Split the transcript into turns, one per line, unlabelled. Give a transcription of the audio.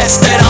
fiestero.